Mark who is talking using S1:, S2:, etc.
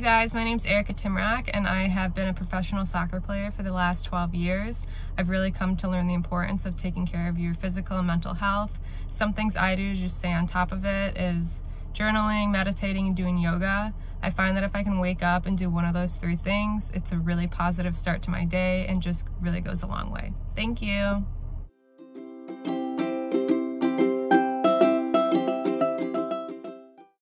S1: guys, my name is Erika Tymrak and I have been a professional soccer player for the last 12 years. I've really come to learn the importance of taking care of your physical and mental health. Some things I do to just stay on top of it is journaling, meditating, and doing yoga. I find that if I can wake up and do one of those three things, it's a really positive start to my day and just really goes a long way. Thank you.